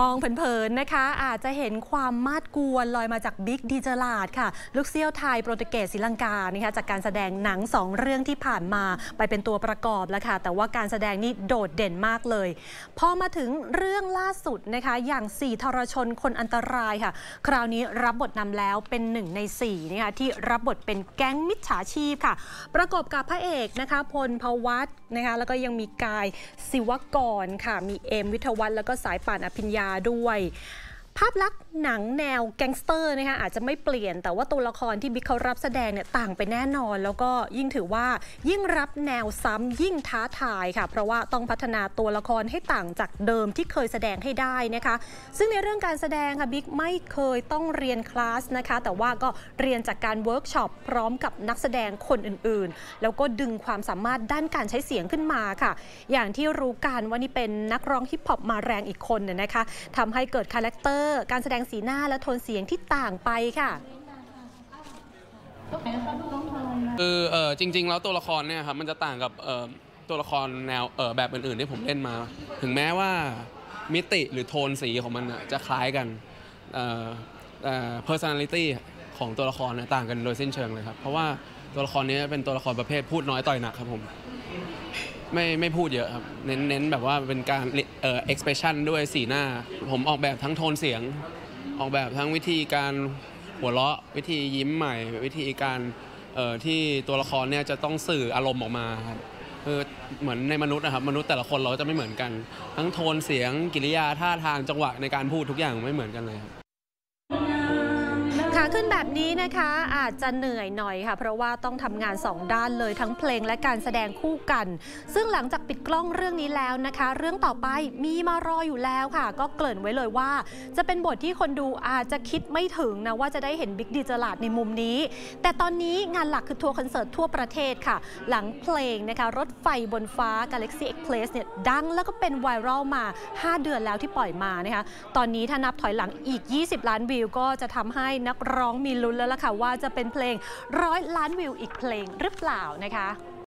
มองเผินๆนะคะ อาจจะเห็นความมาดกวนลอยมาจากบิ๊กดีเจลาดค่ะ ลูกเซี่ยวไทยโปรตุเกสศรีลังกานะคะจากการแสดงหนังสองเรื่องที่ผ่านมาไปเป็นตัวประกอบแล้วค่ะ แต่ว่าการแสดงนี่โดดเด่นมากเลย พอมาถึงเรื่องล่าสุดนะคะ อย่างสี่ทรชนคนอันตรายค่ะ คราวนี้รับบทนำแล้วเป็นหนึ่งในสี่นะคะที่รับบทเป็นแก๊งมิจฉาชีพค่ะ ประกอบกับพระเอกนะคะพลพวัตนะคะแล้วก็ยังมีกายศิวกรค่ะมีเอมวิทยวัฒน์แล้วก็สายป่านอภิญญาาด้วย ภาพลักษณ์หนังแนวแก๊งสเตอร์นะคะอาจจะไม่เปลี่ยน แต่ว่าตัวละครที่บิ๊กเขารับแสดงเนี่ยต่างไปแน่นอน แล้วก็ยิ่งถือว่ายิ่งรับแนวซ้ำยิ่งท้าทายค่ะ เพราะว่าต้องพัฒนาตัวละครให้ต่างจากเดิมที่เคยแสดงให้ได้นะคะ ซึ่งในเรื่องการแสดงค่ะบิ๊กไม่เคยต้องเรียนคลาสนะคะ แต่ว่าก็เรียนจากการเวิร์กช็อปพร้อมกับนักแสดงคนอื่นๆ แล้วก็ดึงความสามารถด้านการใช้เสียงขึ้นมาค่ะ อย่างที่รู้กันว่านี่เป็นนักร้องฮิปฮอปมาแรงอีกคนเนี่ยนะคะทำให้เกิด character การแสดงสีหน้าและโทนเสียงที่ต่างไปค่ะคือเออจริง ๆ แล้วตัวละครเนี่ยครับมันจะต่างกับเออตัวละครแนวเออแบบอื่นๆที่ผมเล่นมา ถึงแม้ว่ามิติหรือโทนสีของมันจะคล้ายกันเออแต่ personality ของตัวละครต่างกันโดยสิ้นเชิงเลยครับ เพราะว่าตัวละครนี้เป็นตัวละครประเภทพูดน้อยต่อยหนักครับผม ไม่ไม่พูดเยอะครับ เน้นเน้นแบบว่าเป็นการเอ่อ expression ด้วยสีหน้า ผมออกแบบทั้งโทนเสียง ออกแบบทั้งวิธีการหัวเราะวิธียิ้มใหม่ วิธีการเอ่อที่ตัวละครเนี่ยจะต้องสื่ออารมณ์ออกมาครับคือเหมือนในมนุษย์นะครับมนุษย์แต่ละคนเราจะไม่เหมือนกัน ทั้งโทนเสียงกิริยาท่าทางจังหวะในการพูดทุกอย่างไม่เหมือนกันเลยครับ ขาขึ้นแบบนี้นะคะอาจจะเหนื่อยหน่อยค่ะ เพราะว่าต้องทำงาน 2 ด้านเลยทั้งเพลงและการแสดงคู่กัน ซึ่งหลังจากปิดกล้องเรื่องนี้แล้วนะคะ เรื่องต่อไปมีมารออยู่แล้วค่ะ ก็เกริ่นไว้เลยว่า จะเป็นบทที่คนดูอาจจะคิดไม่ถึงนะว่าจะได้เห็นบิ๊กดีจลาดในมุมนี้ แต่ตอนนี้งานหลักคือทัวร์คอนเสิร์ตทั่วประเทศค่ะ หลังเพลงนะคะรถไฟบนฟ้า Galaxy Express เนี่ยดังแล้วก็เป็นไวรัลมา 5 เดือนแล้วที่ปล่อยมานะคะตอนนี้ถ้านับถอยหลังอีก 20 ล้านวิวก็จะทำให้นักร้องมีลุ้นแล้วล่ะค่ะว่าจะเป็นเพลงร้อยล้านวิวอีกเพลงหรือเปล่านะคะ